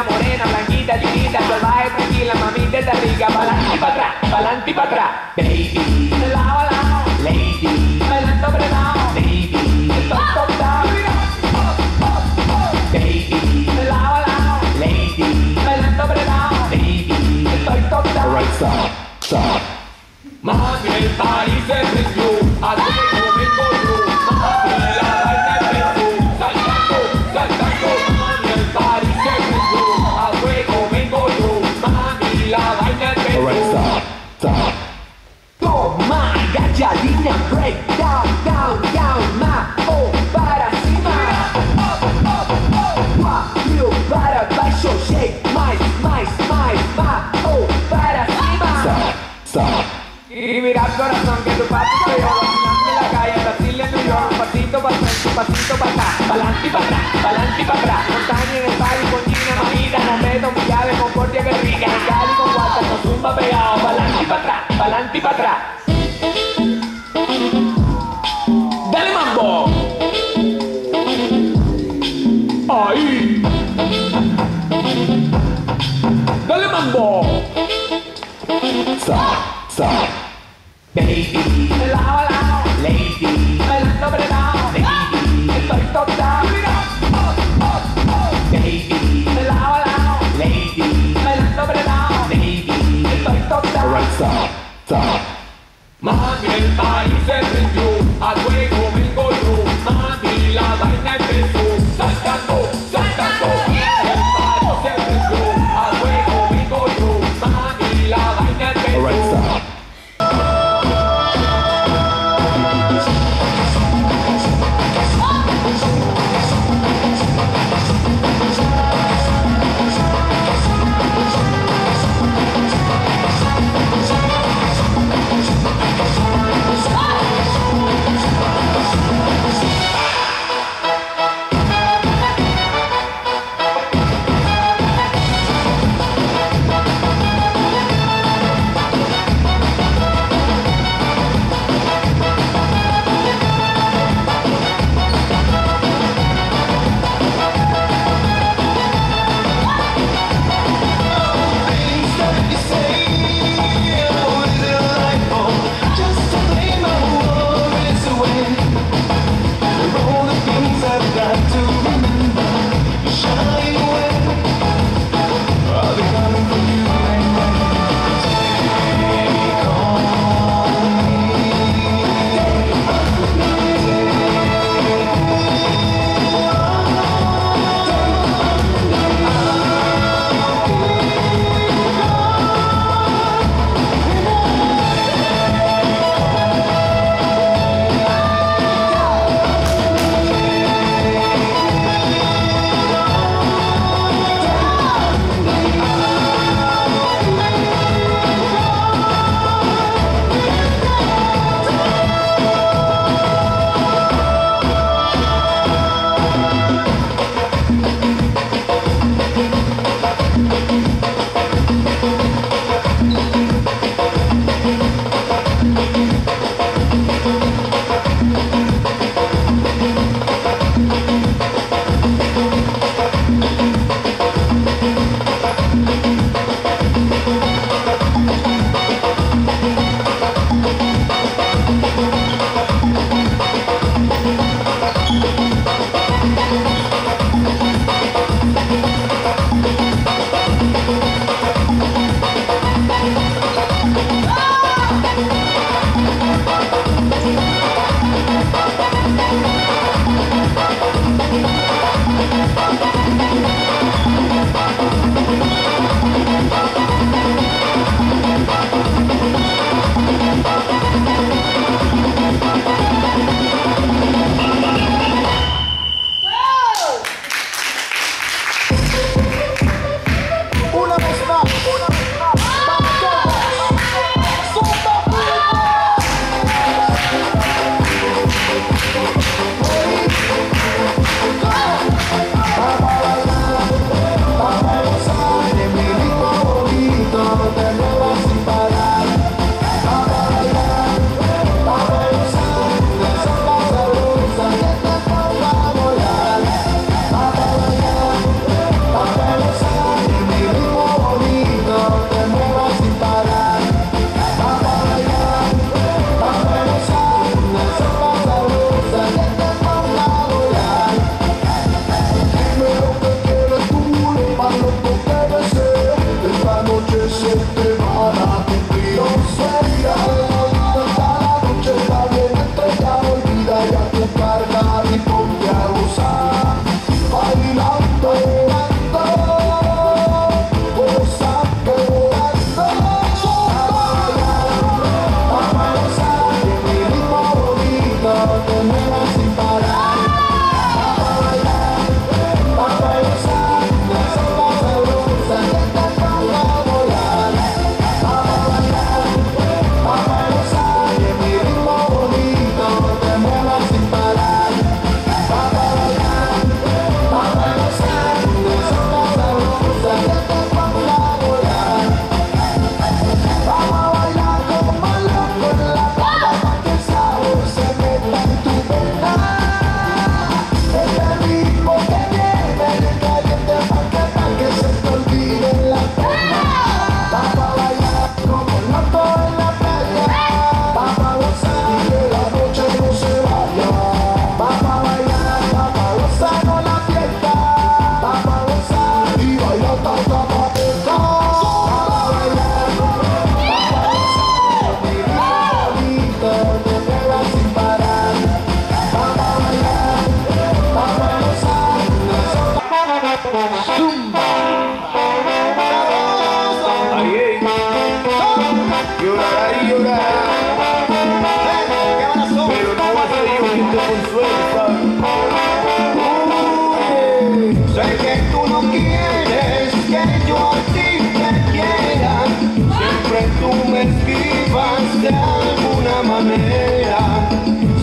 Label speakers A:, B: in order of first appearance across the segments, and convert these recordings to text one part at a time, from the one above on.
A: morena, blanquita, chiquita, salvaje, tranquila, mamita está rica, pa'lante y para atrás, pa'lante y para atrás, baby. Mira corazón que tu papi soy yo Vacilando en la calle, Brasil en New York. Pasito para frente, pasito para acá. Pa'lante y para atrás, pa'lante y para atrás. Montaña en el party con Gina, mamita Momento, mi llave, concordia que rica En Cali con guata, con zumba pegado. Pa'lante y para atrás, pa'lante y para atrás
B: 炸炸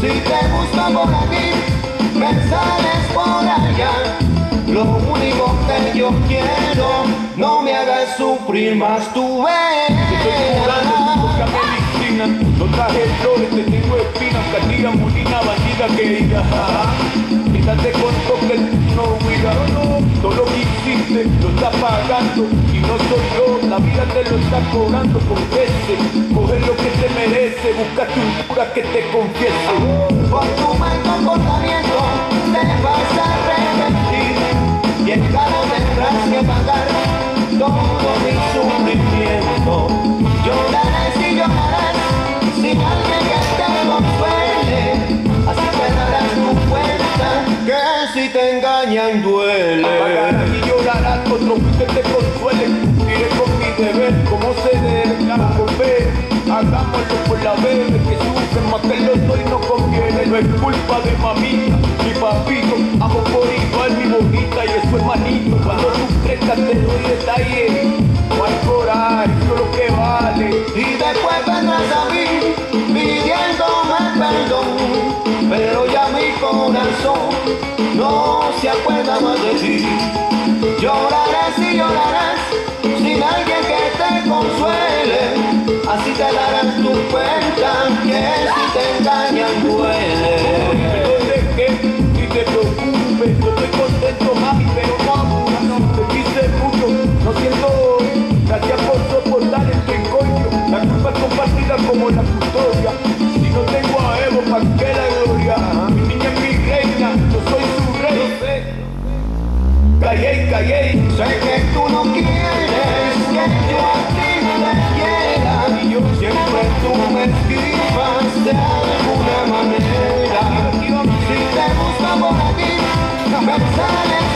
B: Si te gusta por aquí, me sales por allá. Lo único que yo quiero, no me hagas sufrir más tu
C: Estoy curando, busca medicina No traje flores, te tengo espinas. Catira, molina, bandida querida. Quédate con toque, no huida Todo lo que hiciste lo está pagando. Y no soy yo, la vida te lo está cobrando. Confese, coge lo que merece Búscate un cura que te confiese.
B: Por tu mal comportamiento te vas
C: es culpa de mamita, mi papito Amo por igual mi bonita y es su Cuando tú crezcas te doy detalle No hay coraje, eso es lo que vale
B: Y después vendrás a mí pidiéndome perdón. Pero ya mi corazón no se acuerda más de ti. Llorarás y llorarás sin alguien que te consuele. Así te darás tu cuenta Sé que tú no quieres que yo a ti te quiera. Y yo siempre tú me esquivas de alguna manera. Si te gusta por aquí, no me sale